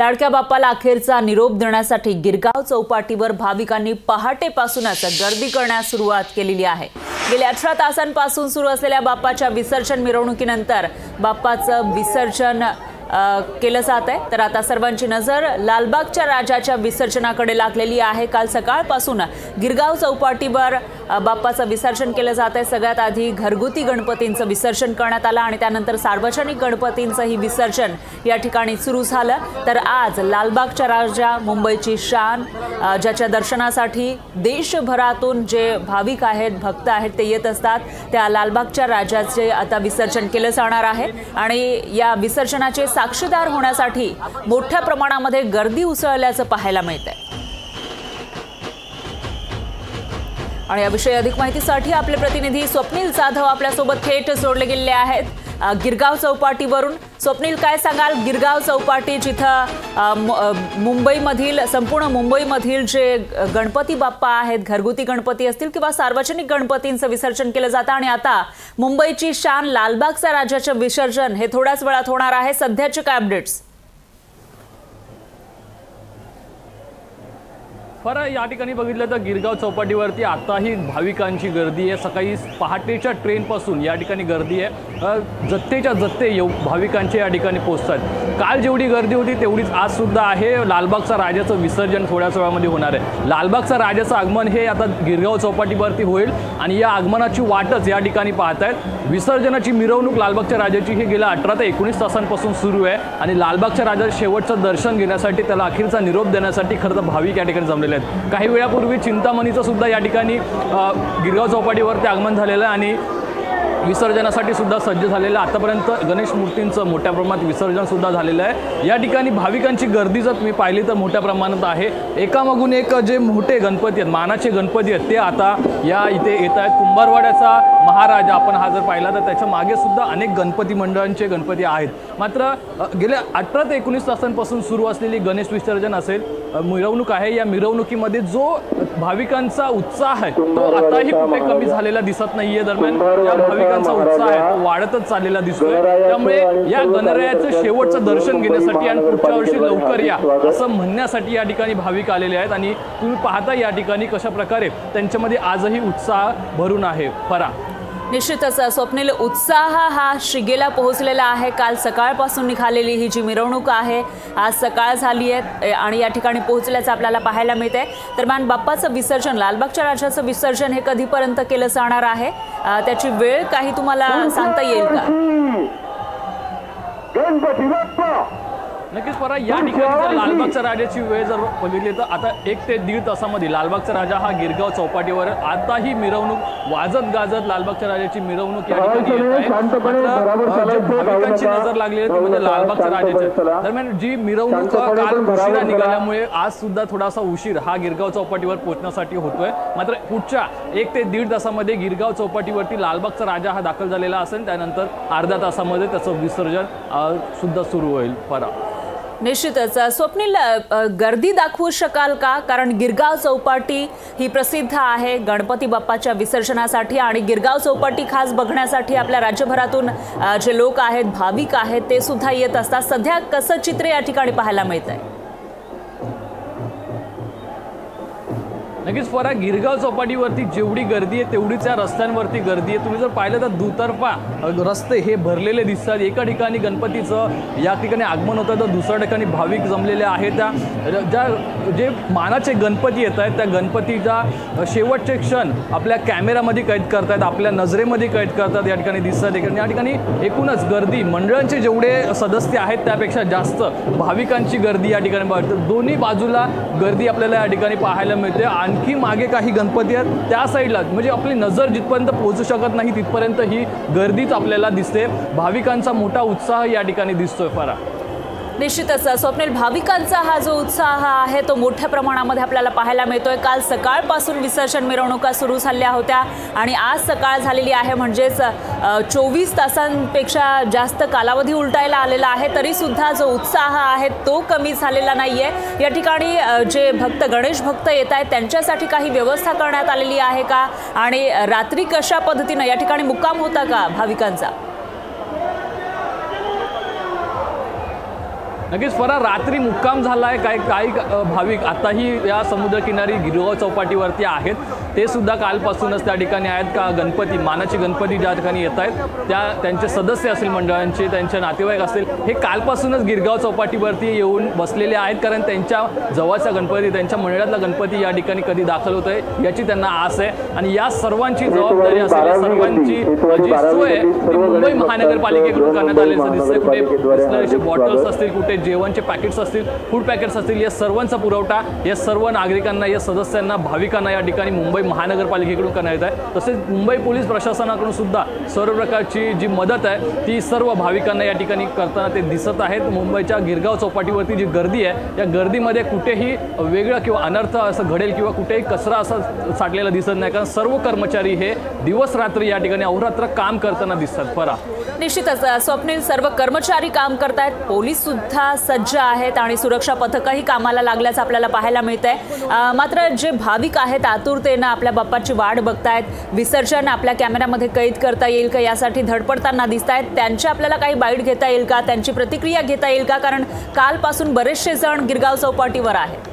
लाडक्या बाप्पाला अखेरचा निरोप देण्यासाठी गिरगाव चौपाटीवर भाविकांनी पहाटेपासूनच गर्दी करण्यास सुरुवात केलेली आहे. गेल्या अठरा तासांपासून सुरू असलेल्या बाप्पाच्या विसर्जन मिरवणुकीनंतर बाप्पाचं विसर्जन केलं जात आहे. तर आता सर्वांची नजर लालबागच्या राजाच्या विसर्जनाकडे लागलेली आहे. काल सकाळपासून गिरगाव चौपाटीवर बाप्पाचं विसर्जन केलं जात आहे. सगळ्यात आधी घरगुती गणपतींचं विसर्जन करण्यात आलं आणि त्यानंतर सार्वजनिक गणपतींचंही विसर्जन या ठिकाणी सुरू झालं. तर आज लालबागच्या राजा मुंबईची शान ज्याच्या दर्शनासाठी देशभरातून जे भाविक आहेत भक्त आहेत ते येत असतात. त्या लालबागच्या राजाचे आता विसर्जन केलं जाणार आहे. आणि या विसर्जनाचे साक्षीदार होण्यासाठी मोठ्या प्रमाणामध्ये गर्दी उसळल्याचं पाहायला मिळत आहे आणि याविषयी अधिक माहितीसाठी आपले प्रतिनिधी स्वप्नील जाधव आपल्यासोबत थेट जोडले गेलेले आहेत. गिरगाव चौपाटीवरून. स्वप्नील काय सांगाल? गिरगाव चौपाटी जिथं मुंबईमधील संपूर्ण मुंबईमधील जे गणपती बाप्पा आहेत घरगुती गणपती असतील किंवा सार्वजनिक गणपतींचं विसर्जन केलं जातं आणि आता मुंबईची शान लालबागचा राजाचं विसर्जन हे थोड्याच वेळात होणार आहे. सध्याचे काय अपडेट्स खरं या ठिकाणी बघितलं तर गिरगाव चौपाटीवरती आताही भाविकांची गर्दी आहे. सकाळी पहाटेच्या ट्रेनपासून या ठिकाणी गर्दी आहे. जत्तेच्या जत्ते येऊ भाविकांचे या ठिकाणी पोचतात काल जेवढी गर्दी होती तेवढीच आज सुद्धा आहे. लालबागचा राजाचं विसर्जन थोड्याच वेळामध्ये होणार आहे. लालबागचा राजाचं आगमन हे आता गिरगाव चौपाटीवरती होईल आणि या आगमनाची वाटच या ठिकाणी पाहत आहेत विसर्जनाची मिरवणूक लालबागच्या राजाची ही गेल्या अठरा ते एकोणीस तासांपासून सुरू आहे आणि लालबागच्या राजाचं शेवटचं दर्शन घेण्यासाठी त्याला अखेरचा निरोप देण्यासाठी खरं तर भाविक या ठिकाणी झालेले आहेत. काही वेळापूर्वी चिंतामणीचं सुद्धा या ठिकाणी गिरगाव चौपाटीवरती आगमन झालेलं आहे आणि विसर्जनासाठी सुद्धा सज्ज झालेलं आहे. आतापर्यंत गणेश मूर्तींचं मोठ्या प्रमाणात विसर्जन सुद्धा झालेलं आहे. या ठिकाणी भाविकांची गर्दी जर तुम्ही पाहिली तर मोठ्या प्रमाणात आहे. एकामागून एक जे मोठे गणपती आहेत मानाचे गणपती आहेत ते आता या इथे येत आहेत. कुंभारवाड्याचा महाराजा आपण हा जर पाहिला तर त्याच्यामागे सुद्धा अनेक गणपती मंडळांचे गणपती आहेत. मात्र गेल्या अठरा ते एकोणीस तासांपासून सुरू असलेली गणेश विसर्जन असेल मिरवणूक आहे. या मिरवणुकीमध्ये जो भाविकांचा उत्साह आहे तो आताही कुठे कमी झालेला दिसत नाहीये दरम्यान. या भाविकांचा उत्साह आहे तो वाढतच चाललेला दिसतोय. त्यामुळे या गणरायाचं शेवटचं दर्शन घेण्यासाठी आणि पुढच्या वर्षी लवकर या असं म्हणण्यासाठी या ठिकाणी भाविक आलेले आहेत. आणि तुम्ही पाहता या ठिकाणी कशा प्रकारे त्यांच्यामध्ये आजही उत्साह भरून आहे. फरा निश्चितच स्वप्नील उत्साह हा शिगेला पोहोचलेला आहे. काल सकाळपासून निघालेली ही जी मिरवणूक आहे आज सकाळ झाली आहे आणि या ठिकाणी पोहोचल्याचं आपल्याला पाहायला मिळते दरम्यान बाप्पाचं विसर्जन लालबागच्या राजाचं विसर्जन हे कधीपर्यंत केलं जाणार आहे? त्याची वेळ काही तुम्हाला सांगता येईल का? गणपती बाप्पा नक्कीच परा या ठिकाणी जर लालबागच्या राजाची वेळ जर बघितली तर आता एक ते दीड तासामध्ये लालबागचा राजा हा गिरगाव चौपाटीवर आताही मिरवणूक वाजत गाजत लालबागच्या राजाची मिरवणूक या ठिकाणी. नजर लागलेली आहे ती म्हणजे. लालबागच्या राजाच्या. दरम्यान जी मिरवणूक काल उशिरा. निघाल्यामुळे आज सुद्धा थोडासा उशीर हा गिरगाव चौपाटीवर पोहोचण्यासाठी होतोय मात्र पुढच्या एक ते दीड तासामध्ये गिरगाव चौपाटीवरती लालबागचा राजा हा दाखल झालेला असेल त्यानंतर अर्ध्या तासामध्ये त्याचं विसर्जन सुद्धा सुरू होईल परा निश्चितच. स्वप्नील गर्दी दाखवू शकाल का? कारण गिरगाव चौपाटी ही प्रसिद्ध आहे. गणपती बाप्पाच्या विसर्जनासाठी आणि गिरगाव चौपाटी खास बघण्यासाठी आपल्या राज्यभरातून जे लोक आहेत भाविक आहेत ते सुद्धा येत असतात. सध्या कसं चित्र या ठिकाणी पाहायला मिळत आहे नक्कीच फरा गिरगाव चौपाटीवरती जेवढी गर्दी आहे तेवढीच या रस्त्यांवरती गर्दी आहे. तुम्ही जर पाहिलं तर दुतर्फा रस्ते हे भरलेले दिसतात. एका ठिकाणी गणपतीचं या ठिकाणी आगमन होतं तर दुसऱ्या ठिकाणी भाविक जमलेले आहेत. त्या ज्या जे मानाचे गणपती येत आहेत त्या गणपतीच्या शेवटचे क्षण आपल्या कॅमेरामध्ये कैद करतायत आपल्या नजरेमध्ये कैद करतात या ठिकाणी दिसतात. या या ठिकाणी एकूणच गर्दी. मंडळांचे जेवढे सदस्य आहेत त्यापेक्षा जास्त भाविकांची गर्दी या ठिकाणी दोन्ही बाजूला गर्दी आपल्याला या ठिकाणी पाहायला मिळते. आणि ही मागे काही गणपती आहेत त्या साईडला म्हणजे आपली नजर जिथपर्यंत पोहोचू शकत नाही तिथपर्यंत ही गर्दीच आपल्याला दिसते. भाविकांचा मोठा उत्साह या ठिकाणी दिसतोय फरा. निश्चितच स्वप्नील भाविकांचा हा जो उत्साह आहे तो मोठ्या प्रमाणामध्ये आपल्याला पाहायला मिळतोय. काल सकाळपासून विसर्जन मिरवणुका सुरू झाल्या होत्या आणि आज सकाळ झालेली आहे म्हणजेच चोवीस तासांपेक्षा जास्त कालावधी उलटायला आलेला आहे तरीसुद्धा जो उत्साह आहे तो कमी झालेला नाही आहे या ठिकाणी जे भक्त गणेश भक्त येत आहेत त्यांच्यासाठी काही व्यवस्था करण्यात आलेली आहे का? आणि रात्री कशा पद्धतीनं या ठिकाणी मुक्काम होता का भाविकांचा? नक्कीच फरा रात्री मुक्काम झाला आहे काही काही भाविक आताही या समुद्रकिनारी गिरगाव चौपाटीवरती आहेत. ते सुद्धा कालपासूनच त्या ठिकाणी आहेत का? गणपती मानाचे गणपती ज्या ठिकाणी येत आहेत त्या त्यांचे सदस्य असतील मंडळांचे त्यांचे नातेवाईक असतील हे कालपासूनच गिरगाव चौपाटीवरती येऊन बसलेले आहेत. कारण त्यांच्या जवळचा गणपती त्यांच्या मंडळातला गणपती या ठिकाणी कधी दाखल होत आहे याची त्यांना आस आहे. आणि या सर्वांची जबाबदारी असलेल्या सर्वांची जी सोय आहे ती मुंबई महानगरपालिकेकडून करण्यात आलेलं दिसतंय कुठे बिस्लरीचे बॉटल्स असतील कुठे जेवणचे पॅकेट्स असतील फूड पॅकेट्स असतील या सर्वांचा पुरवठा या सर्व नागरिकांना या सदस्यांना भाविकांना या ठिकाणी मुंबई महानगरपालिकेकडून करण्यात येत आहे. तसेच मुंबई पोलीस प्रशासनाकडून सुद्धा सर्व प्रकारची जी मदत आहे ती सर्व भाविकांना या ठिकाणी करताना ते दिसत आहेत. मुंबईच्या गिरगाव चौपाटीवरती जी गर्दी आहे या गर्दीमध्ये कुठेही वेगळं किंवा अनर्थ असं घडेल किंवा कुठेही कचरा असा साठलेला दिसत नाही कारण सर्व कर्मचारी हे दिवस रात्र या ठिकाणी अहोरात्र काम करताना दिसतात. परा. निश्चितच स्वप्नील सर्व कर्मचारी काम करतायत. पोलीस सुद्धा सज्ज आहेत आणि सुरक्षा पथकही कामाला लागल्याचं आपल्याला पाहायला मिळत आहे मात्र जे भाविक आहेत आतुरतेनं आपल्या बाप्पाची वाट बघतायत विसर्जन आपल्या कॅमेऱ्यामध्ये कैद करता येईल का यासाठी धडपडताना दिसत आहेत त्यांची आपल्याला काही बाईट घेता येईल का? त्यांची प्रतिक्रिया घेता येईल का? कारण कालपासून बरेचसे जण गिरगाव चौपाटीवर आहेत.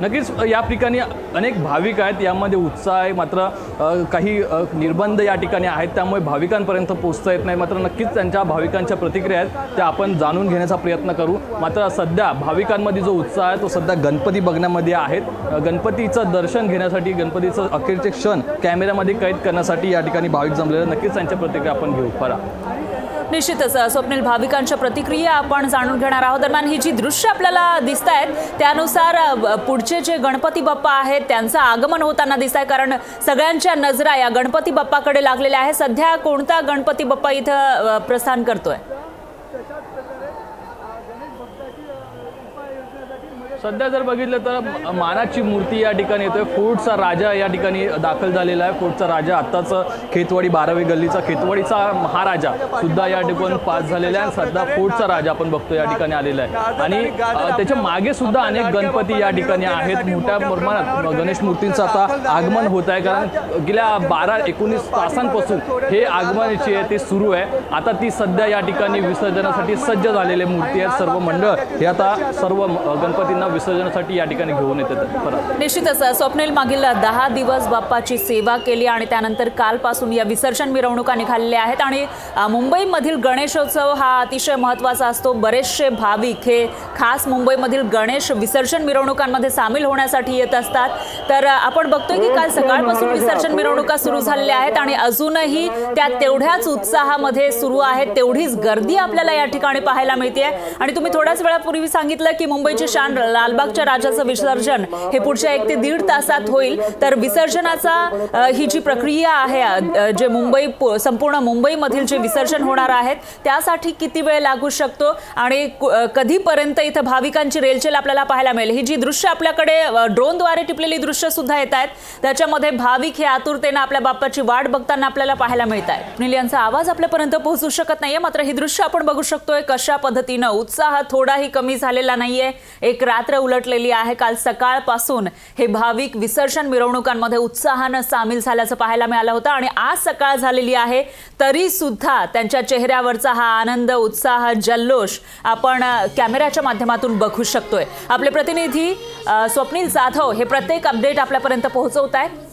नक्कीच या ठिकाणी अनेक भाविक आहेत. यामध्ये उत्साह आहे. मात्र काही निर्बंध या ठिकाणी आहेत. त्यामुळे भाविकांपर्यंत पोहोचता येत नाही. मात्र नक्कीच त्यांच्या भाविकांच्या प्रतिक्रिया आहेत त्या आपण जाणून घेण्याचा प्रयत्न करू. मात्र सध्या भाविकांमध्ये जो उत्साह आहे तो सध्या गणपती बघण्यामध्ये आहेत. गणपतीचं दर्शन घेण्यासाठी गणपतीचं अखेरचे क्षण कॅमेऱ्यामध्ये कैद करण्यासाठी या ठिकाणी भाविक जमलेलं नक्कीच त्यांच्या प्रतिक्रिया आपण घेऊ. फरा निश्चितच स्वप्नील भाविकांच्या प्रतिक्रिया आपण जाणून घेणार आहोत. दरम्यान ही जी दृश्य आपल्याला दिसत आहेत त्यानुसार पुढचे जे गणपती बाप्पा आहेत त्यांचं आगमन होताना दिसत आहे कारण सगळ्यांच्या नजरा या गणपती बाप्पाकडे लागलेल्या आहे सध्या कोणता गणपती बाप्पा इथं प्रस्थान करतोय? सध्या जर बघितलं तर मानाची मूर्ती या ठिकाणी येतोय. फोर्टचा राजा या ठिकाणी दाखल झालेला आहे. फोर्टचा राजा आत्ताच खेतवाडी बारावी गल्लीचा खेतवाडीचा महाराजा सुद्धा या ठिकाणी पास झालेला आहे. आणि सध्या फोर्टचा राजा आपण बघतो या ठिकाणी आलेला आहे. आणि त्याच्यामागे सुद्धा अनेक गणपती या ठिकाणी आहेत. मोठ्या प्रमाणात गणेश मूर्तींचं आता आगमन होत आहे. कारण गेल्या बारा एकोणीस तासांपासून हे आगमन जे आहे ते सुरू आहे. आता ती सध्या या ठिकाणी विसर्जनासाठी सज्ज झालेले मूर्ती आहेत. सर्व मंडळ हे आता सर्व गणपतींना विसर्जनासाठी या ठिकाणी घेऊन येतात. परत निश्चितच स्वप्नील मागील दहा दिवस बाप्पाची सेवा केली आणि त्यानंतर कालपासून या विसर्जन मिरवणुका निघालेल्या आहेत आणि मुंबईमधील गणेशोत्सव हा अतिशय महत्त्वाचा असतो. बरेचसे भाविक हे खास मुंबईमधील गणेश विसर्जन मिरवणुकांमध्ये सामील होण्यासाठी येत असतात. तर आपण बघतोय की काल सकाळपासून विसर्जन मिरवणुका सुरू झालेल्या आहेत आणि अजूनही त्या तेवढ्याच उत्साहामध्ये सुरू आहेत तेवढीच गर्दी आपल्याला या ठिकाणी पाहायला मिळते आणि तुम्ही थोड्याच वेळापूर्वी सांगितलं की मुंबईची शान लालबागच्या राजाचं विसर्जन हे पुढच्या एक ते दीड तासात होईल. तर विसर्जनाचा ही जी प्रक्रिया आहे जे मुंबई संपूर्ण मुंबईमधील जे विसर्जन होणार आहेत त्यासाठी किती वेळ लागू शकतो? आणि कधीपर्यंत इथं भाविकांची रेलचेल आपल्याला पाहायला मिळेल? ही जी दृश्य आपल्याकडे ड्रोनद्वारे टिपलेली दृश्य सुद्धा येत आहेत. त्याच्यामध्ये भाविक हे आतुरतेनं आपल्या बाप्पाची वाट बघताना आपल्याला पाहायला मिळत आहे सुनील यांचा आवाज आपल्यापर्यंत पोहोचू शकत नाहीये मात्र ही दृश्य आपण बघू शकतोय कशा पद्धतीनं. उत्साह थोडाही कमी झालेला नाहीये. एक रात्र उलटलेली आहे. काल सकाळपासून हे भाविक विसर्जन मिरवणुकांमध्ये उत्साहानं सामील झाल्याचं पाहायला मिळालं होतं आणि आज सकाळ झालेली आहे. तरी सुद्धा त्यांच्या चेहऱ्यावरचा हा आनंद उत्साह जल्लोष आपण कॅमेऱ्याच्या माध्यमातून बघू शकतोय. आपले प्रतिनिधी स्वप्नील जाधव हे प्रत्येक अपडेट आपल्यापर्यंत पोहोचवत आहेत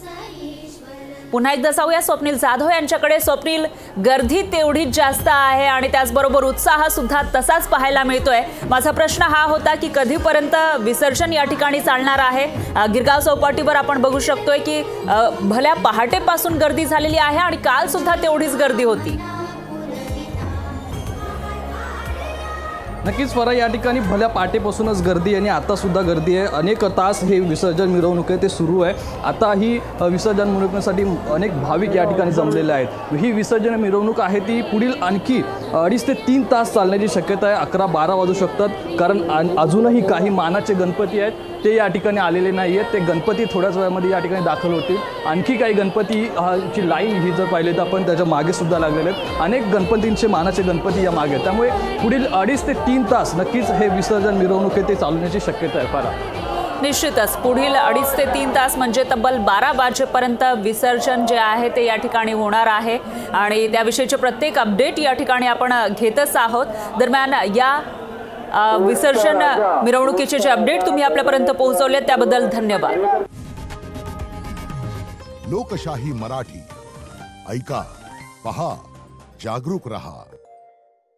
पुन्हा एकदा जाऊया. स्वप्नील जाधव यांच्याकडे. स्वप्नील गर्दी तेवढीच जास्त आहे आणि त्याचबरोबर उत्साह सुद्धा तसाच पाहायला मिळतोय. माझा प्रश्न हा होता की कधीपर्यंत विसर्जन या ठिकाणी चालणार आहे? गिरगाव चौपाटीवर आपण बघू शकतोय की भल्या पहाटेपासून गर्दी झालेली आहे आणि काल सुद्धा तेवढीच गर्दी होती. नक्कीच फरा या ठिकाणी भल्या पाटेपासूनच गर्दी आहे आणि आतासुद्धा गर्दी आहे. अनेक तास हे विसर्जन मिरवणूक आहे ते सुरू आहे. आता ही विसर्जन मिरवणुकीसाठी अनेक भाविक या ठिकाणी जमलेले आहेत. ही विसर्जन मिरवणूक आहे ती पुढील आणखी अडीच ते तीन तास चालण्याची शक्यता आहे. अकरा बारा वाजू शकतात. कारण अजूनही काही मानाचे गणपती आहेत ते या ठिकाणी आलेले नाही आहेत. ते गणपती थोड्याच वेळामध्ये या ठिकाणी दाखल होतील. आणखी काही गणपती ची लाईन ही जर पाहिली तर आपण त्याच्या मागेसुद्धा लागलेले आहेत. अनेक गणपतींचे मानाचे गणपती या मागे आहेत. त्यामुळे पुढील अडीच ते तीन तास नक्कीच हे विसर्जन मिरवणूक आहे ते चालवण्याची शक्यता आहे. फार निश्चितच पुढील अडीच ते तीन तास म्हणजे तब्बल बारा वाजेपर्यंत विसर्जन जे आहे ते या ठिकाणी होणार आहे. आणि त्याविषयीचे प्रत्येक अपडेट या ठिकाणी आपण घेतच आहोत. दरम्यान या विसर्जन मिरवणुकीचे जे अपडेट तुम्ही आपल्यापर्यंत पोहोचवले त्याबद्दल धन्यवाद. लोकशाही मराठी. ऐका पहा जागरूक रहा.